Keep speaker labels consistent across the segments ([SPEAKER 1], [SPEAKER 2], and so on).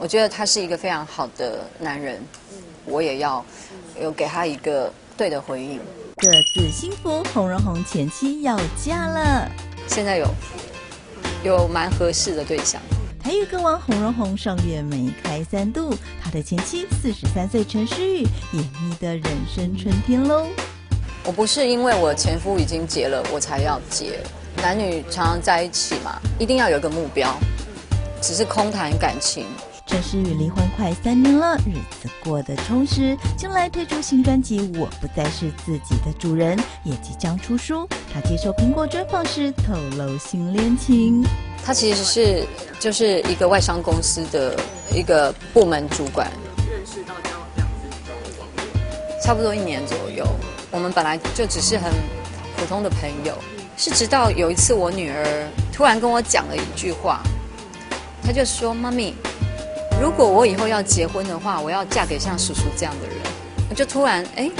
[SPEAKER 1] 我觉得他是一个非常好的男人，我也要有给他一个对的回应。
[SPEAKER 2] 各自幸福，洪荣宏前妻要嫁了，
[SPEAKER 1] 现在有有蛮合适的对象。
[SPEAKER 2] 台语歌王洪荣宏上月梅开三度，他的前妻四十三岁陈诗雨演绎的人生春天喽。
[SPEAKER 1] 我不是因为我前夫已经结了，我才要结。男女常常在一起嘛，一定要有个目标，只是空谈感情。
[SPEAKER 2] 陈诗雨离婚快三年了，日子过得充实。近来推出新专辑《我不再是自己的主人》，也即将出书。他接受苹果专访时透露新恋情。
[SPEAKER 1] 他其实是就是一个外商公司的一个部门主管。认识到交往，差不多一年左右。我们本来就只是很普通的朋友，是直到有一次我女儿突然跟我讲了一句话，她就说：“妈咪，如果我以后要结婚的话，我要嫁给像叔叔这样的人。”我就突然哎，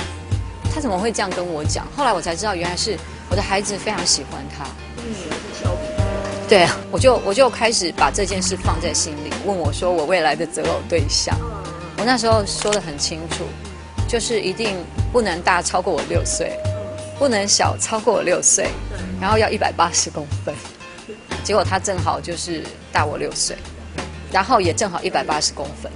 [SPEAKER 1] 他怎么会这样跟我讲？后来我才知道，原来是我的孩子非常喜欢他。女儿是俏皮。对啊，我就我就开始把这件事放在心里，问我说我未来的择偶对象，我那时候说的很清楚。就是一定不能大超过我六岁，不能小超过我六岁，然后要一百八十公分。结果他正好就是大我六岁，然后也正好一百八十公分。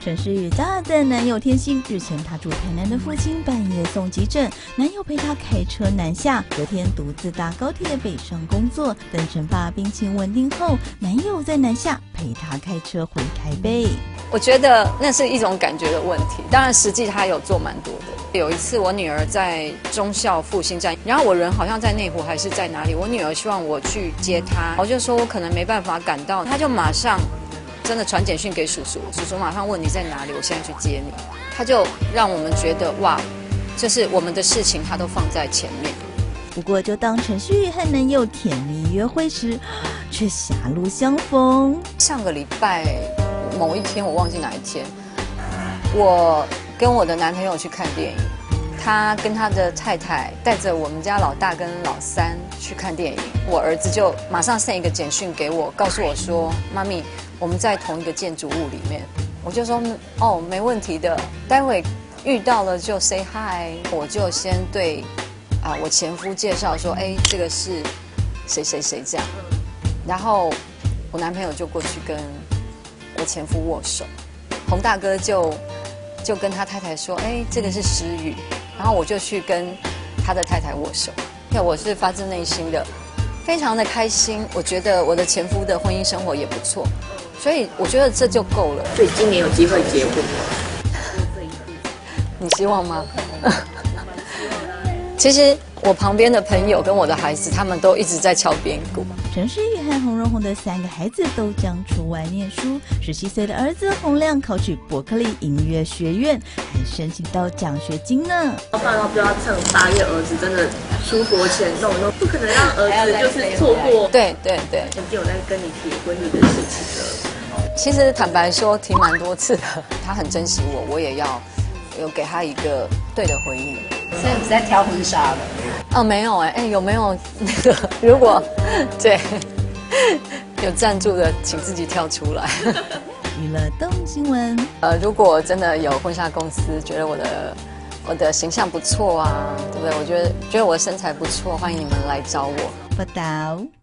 [SPEAKER 2] 陈诗雨大的男友天心，日前他住台南的父亲半夜送急诊，男友陪他开车南下，隔天独自搭高铁北上工作。等陈爸病情稳定后，男友在南下陪他开车回台北。
[SPEAKER 1] 我觉得那是一种感觉的问题，当然实际他有做蛮多的。有一次我女儿在中校复兴站，然后我人好像在内湖还是在哪里，我女儿希望我去接她，我就说我可能没办法赶到，她就马上。真的传简讯给叔叔，叔叔马上问你在哪里，我现在去接你。他就让我们觉得哇，就是我们的事情，他都放在前面。
[SPEAKER 2] 不过，就当陈旭和男友甜蜜约会时，却狭路相逢。
[SPEAKER 1] 上个礼拜某一天，我忘记哪一天，我跟我的男朋友去看电影，他跟他的太太带着我们家老大跟老三去看电影，我儿子就马上 send 一个简讯给我，告诉我说：“妈咪。”我们在同一个建筑物里面，我就说哦，没问题的。待会遇到了就 say hi，我就先对啊我前夫介绍说，哎，这个是谁谁谁这样。然后我男朋友就过去跟我前夫握手，洪大哥就就跟他太太说，哎，这个是诗雨。然后我就去跟他的太太握手，那我是发自内心的，非常的开心。我觉得我的前夫的婚姻生活也不错。所以我觉得这就够了。
[SPEAKER 3] 所以今年有机会结婚吗？
[SPEAKER 1] 你希望吗？其实我旁边的朋友跟我的孩子，他们都一直在敲边鼓。
[SPEAKER 2] 陈诗雨和洪荣宏的三个孩子都将出外念书。十七岁的儿子洪亮考取伯克利音乐学院，还申请到奖学金呢。
[SPEAKER 3] 爸爸不要趁八月儿子真的出国前弄弄，不可能让儿子就是错过。
[SPEAKER 1] 对对对，
[SPEAKER 3] 曾经有在跟你提婚礼的事情
[SPEAKER 1] 的。其实坦白说，提蛮多次的。他很珍惜我，我也要有给他一个对的回应。
[SPEAKER 4] 所以你在挑婚纱了？
[SPEAKER 1] 哦，没有哎，哎，有没有那个？如果 对有赞助的，请自己跳出来。
[SPEAKER 2] 娱乐动新闻。
[SPEAKER 1] 呃，如果真的有婚纱公司觉得我的我的形象不错啊，对不对？我觉得觉得我的身材不错，欢迎你们来找我。
[SPEAKER 2] 报道。